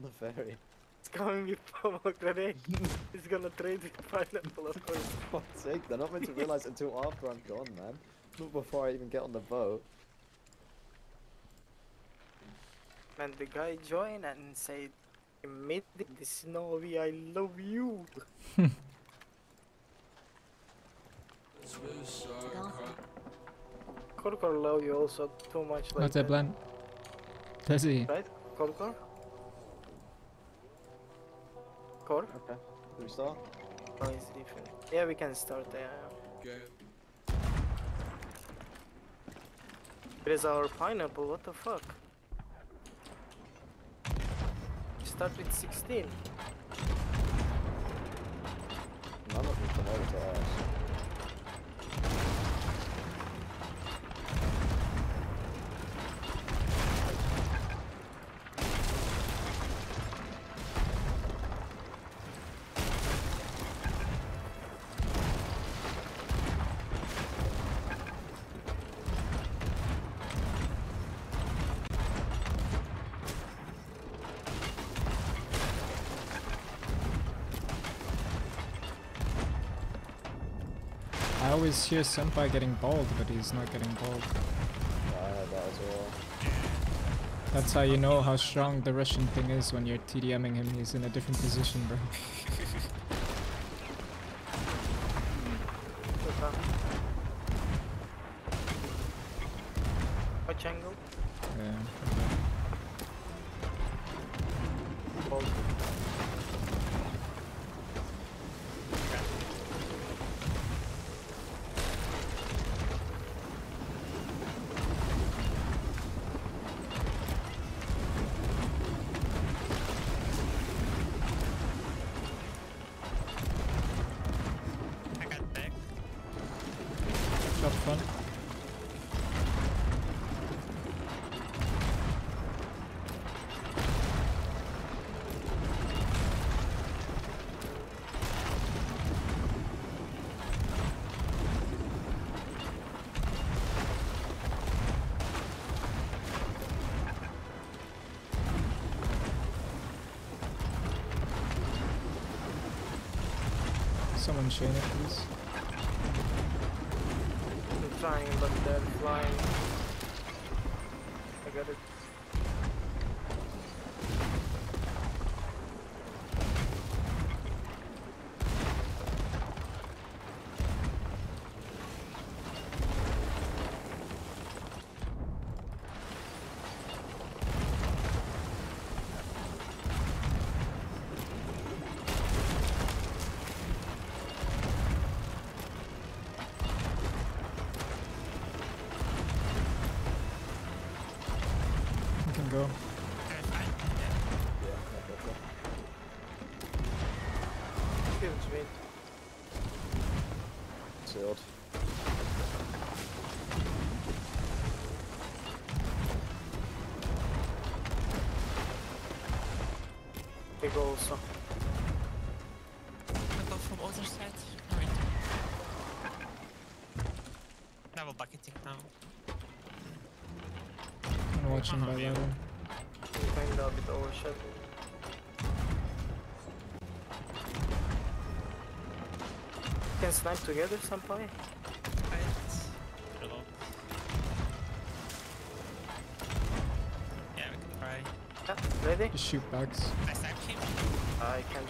on the ferry. It's coming with pomegranate. He's gonna trade with pineapple, of course. For fuck's sake, they're not meant to realise until after I'm gone, man. Not before I even get on the boat. And the guy joined and said, "Made the snowy, I love you." Korkor love you also too much. Like What's that plan? Does he? Right, Korkor? Kor? Okay. Do we start? Oh, it's different. Yeah, we can start. There. Yeah. It is our pineapple. What the fuck? Start with 16. None of them come over to us. I always hear Senpai getting bald, but he's not getting bald. Yeah, I heard that as well. That's how you know how strong the Russian thing is when you're TDMing him. He's in a different position, bro. Super. Angle. Yeah. Hold. Someone chain it, please. I'm trying, but they're flying. I got it. You can go. Okay, fine. Yeah, okay, okay. Excuse me. Sealed. Big also. I go from other side. Alright. Double bucketing now. I'm watching by yeah. ladder. I'm kinda a bit overshot. Can snipe together, Senpai? Right. Reload. Yeah, we can try. Ready? Just shoot backs. I sniped him. I can't.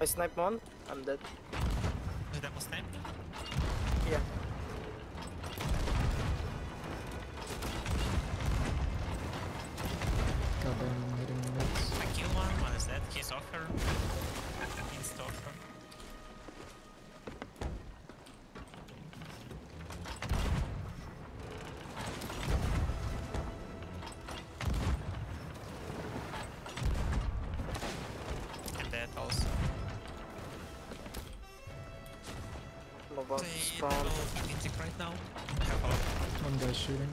I snipe one, I'm dead. The double snipe. Yeah. Goddamn hitting the mids. I kill one. One is dead. He's offer. Insta about spawn. Right now. One guy shooting.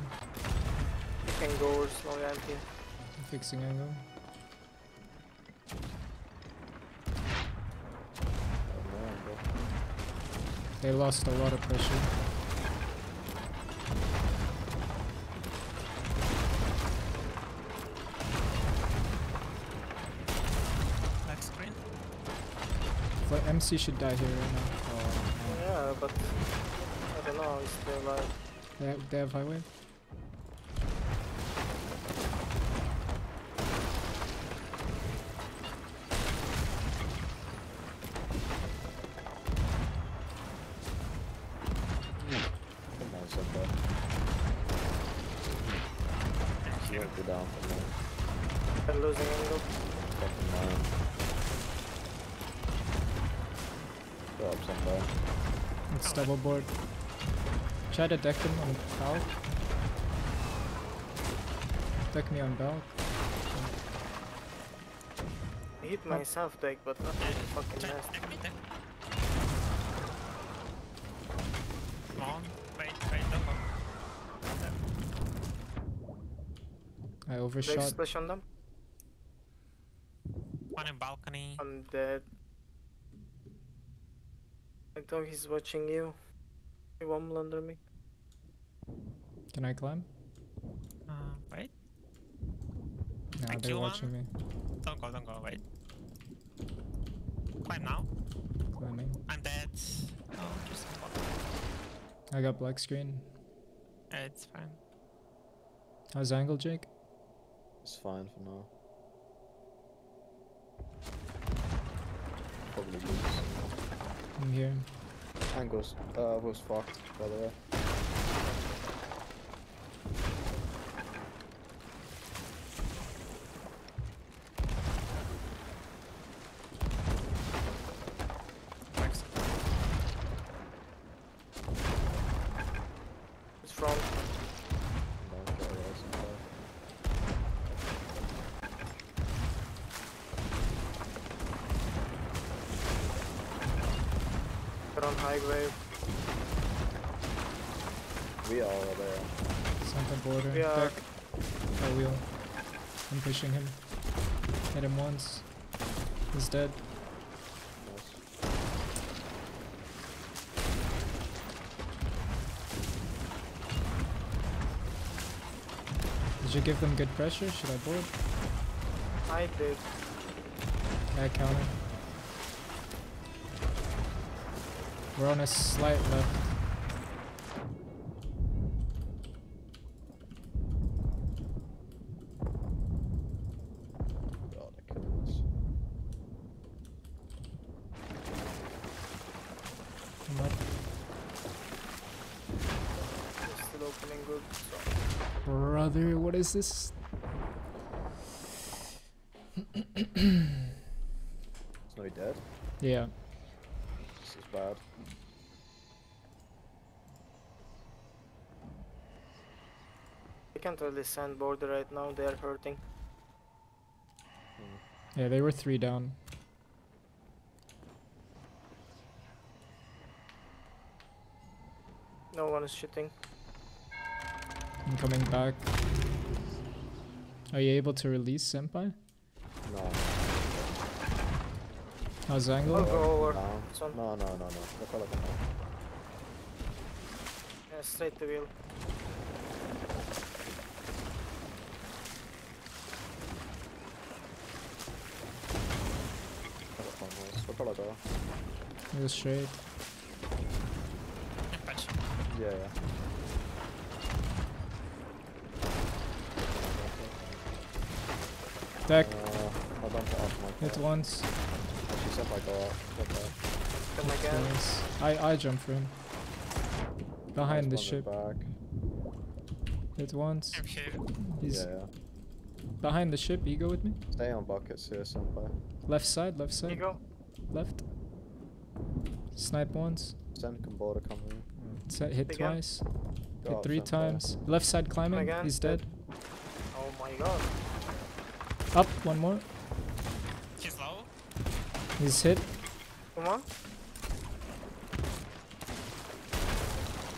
You can go slowly. I'm fixing angle. They lost a lot of pressure. Back screen. But MC should die here right now. Yeah, but I don't know. Is there like no. They have, they have highway. Come on, Senpai. You won't go down from there. they're losing angle? Fucking mine. Go up, Senpai. It's double board. Try to deck him on Balk. Deck me on Balk. I hit myself deck, but not Yeah, with the fucking Check, nest. check me, check. Come on. Wait, wait, don't go. I Deck overshot. splash on them. One in balcony. I'm dead. I thought he's watching you. He won't under me. Can I climb? Uh, wait. No, Thank they're you, watching me. Don't go, don't go, wait. Climb now. Climbing. I'm dead. Oh, just I got black screen. It's fine. How's angle, Jake? It's fine for now. Probably lose. I'm here. Angles, uh, was fucked, by the way. On high wave. We are there. Center border. We are- I wheel. I'm pushing him. Hit him once. He's dead. Nice. Did you give them good pressure? Should I board? I did. Yeah, counter. We're on a slight left. God, I killed us. I'm up. They're still opening good. Brother, what is this? Is Snowy dead? Yeah. This is bad. Can't really send border right now. They are hurting. Yeah, they were three down. No one is shooting. I'm coming back. Are you able to release Senpai? No. How's angle? I'll go over. No. Son. No, no, no, no. Look how look at that. Yeah, straight to wheel. Look at that. Look how look at that. It was straight. Yeah, patch. Yeah, yeah. Deck. Uh, hold on to off my Hit once. She said I go off. Come again. I I jump for him. Behind the ship. Back. Hit once. I'm. He's Yeah, yeah. behind the ship. You go with me. Stay on buckets here, Senpai. Left side. Left Here you side. go. Left. Snipe once. Send can border coming. Se- hit Again. twice. Go Hit up, three Senpai. times. Left side climbing. again, He's dead. dead. Oh my god. Up. One more. He's low. He's hit. Come on.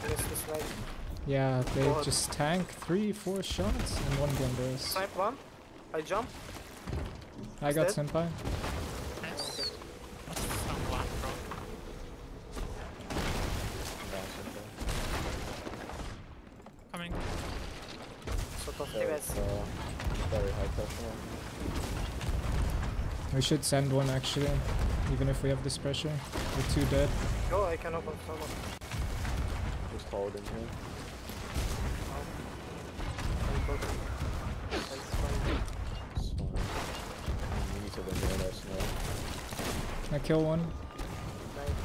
Missed this snipe. Yeah, they God. just tank three, four shots and one gun burst. Snipe one. I jump. I got dead. senpai. Should send one actually. even if we have this pressure. We're two dead. Go, I can open solo. Just hold in here. I'm broken. That's fine. It's fine. Need to win the now. I kill one. Nice.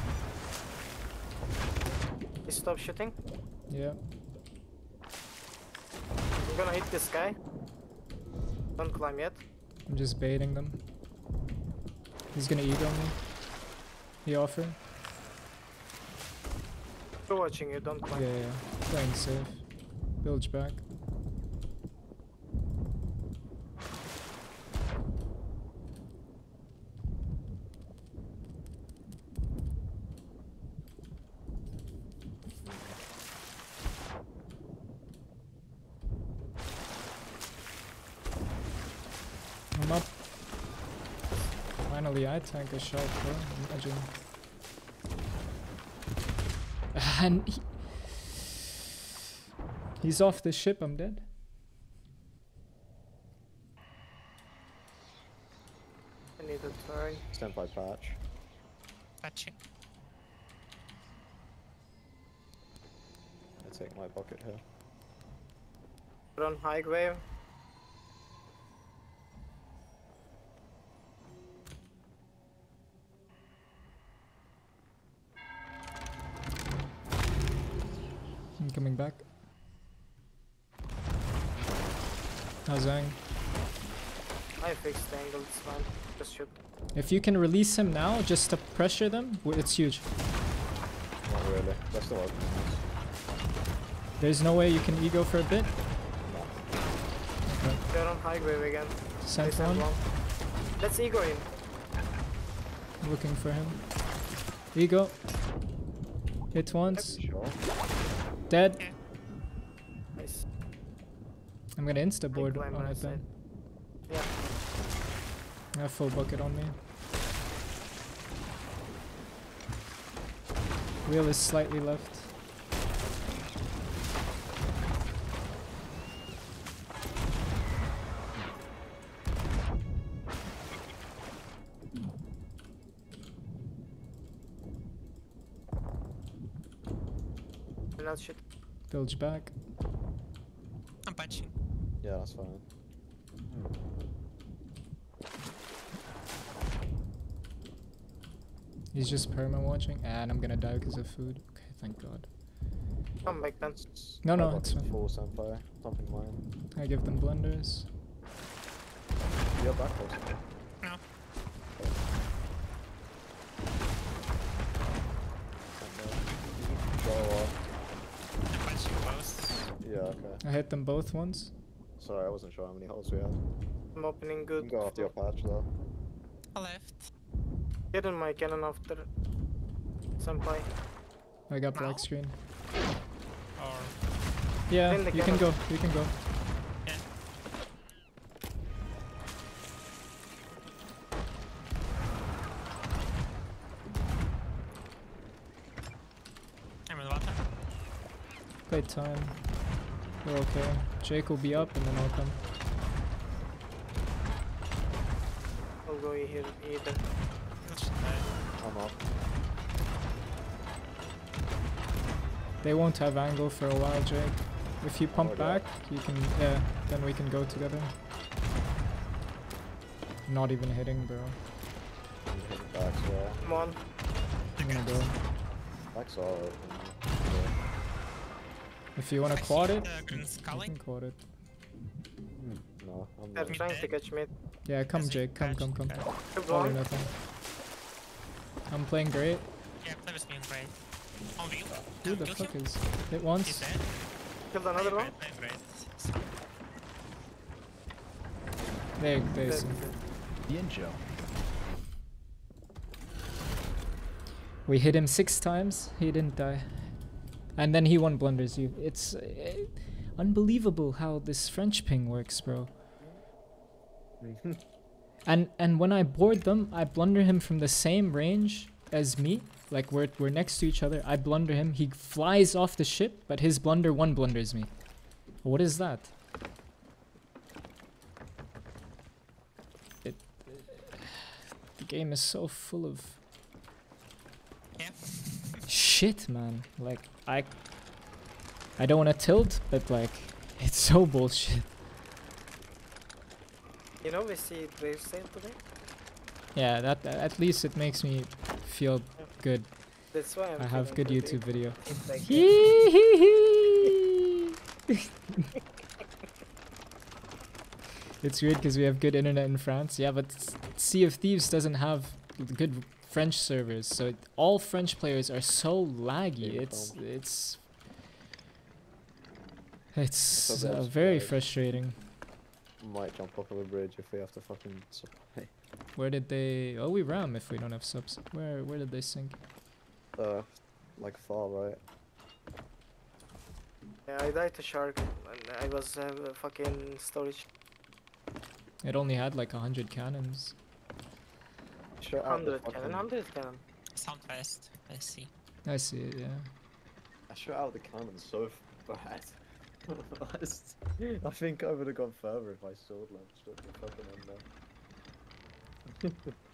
He stop shooting. Yeah. I'm gonna hit this guy. Don't climb yet. I'm just baiting them. He's gonna ego me. He offered. We're watching you, don't Yeah, climb. yeah, yeah. Playing safe. Bilge back. I'm up. Finally, I tank a shot, bro. Imagine. And he, he's off the ship. I'm dead. I need a turn. Stand by patch. Patching. I take my bucket here. We're on high wave. Coming back. Zhang. I fixed the angle, it's fine. Just shoot. If you can release him now, just to pressure them, it's huge. Not really. They're still open. There's no way you can ego for a bit. No. Okay. They're on high wave again. They Sent sent one. one. Let's ego him. Looking for him. Ego. Hit once. Sure. Dead. Okay. Nice. I'm gonna insta board on it then. Yeah. I have full bucket on me. Wheel is slightly left. Now shoot. Back. I'm patching. Yeah, that's fine. He's just perma watching, and I'm gonna die because of food. Okay, thank God. Come back then. No, no, it's bucket's fine. full senpai. Something mine. I give them blenders. You're back close. No. Go off. I'm patching both. Yeah, okay. I hit them both once. Sorry, I wasn't sure how many holes we had. I'm opening You good. can go after your patch though. I left. Get in my cannon after some senpai. I got black Now? screen. Or Yeah, In the you can go. You can go. yeah. I'm in water. Play time. We're okay. Jake will be up and then I'll come. I'll go here either. Not I? I'm up. They won't have angle for a while, Jake. If you pump oh, Okay. back, you can. Yeah, then we can go together. Not even hitting, bro. I'm hitting backs well. Come on. I'm gonna go. Backs are open. Yeah. If you wanna I quad it, the you can quad it. No, I'm They're not. trying to catch me. Yeah, come, Jake. Come, come, come. Okay. Good All or nothing. I'm playing great. Yeah, play with me in great. Oh, On view. Who the kill fuck him. is? Hit He's once. dead. Killed another one. great, playing great. There, Dead, there's. dead. Yinjo. We hit him six times. He didn't die. And then he one blunders you. It's uh, unbelievable how this French ping works, bro. And and when I board them, I blunder him from the same range as me. Like we're we're next to each other. I blunder him. He flies off the ship, but his blunder one blunders me. What is that? It, The game is so full of. Shit, man. Like I, I don't want to tilt, but like, it's so bullshit. You know we see Brave Sale today? Yeah, that at least it makes me feel good. That's why I'm I have good pretty eh? YouTube video. it's weird because we have good internet in France. Yeah, but Sea of Thieves doesn't have good French servers, so it- all French players are so laggy. Yeah, It's it's it's uh, very bad. frustrating. Might jump off of a bridge if we have to fucking supply. Where did they? Oh, we ram if we don't have subs. Where where did they sink? Uh, like far right. Yeah, I died to shark and I was uh, fucking storage It only had like a hundred cannons. Shut out the 100 cannon, fucking- 100 cannon. Southwest, I see. I see it. Yeah. I shot out the cannon so bad. I just- I think I would have gone further if I sword launched at the fucking end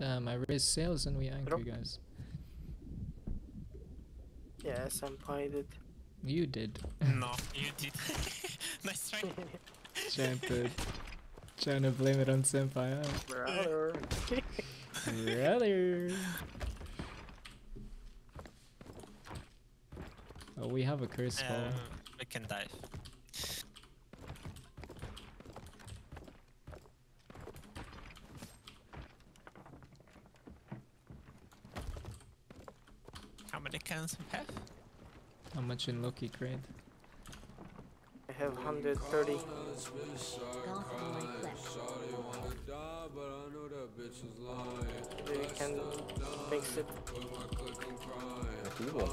Damn, I raised sails and we anchor, Drop. guys. Yeah, Senpai did. You did. No, you did. nice try. trying to trying to blame it on senpai. Huh? Brother. Brother. Oh, we have a curse ball. Uh, we can dive. How many cannons we have? How much in Loki crate? I have 130. Goth. You can fix it. If you want.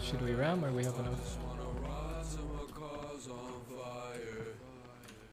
Should we ram or we have enough?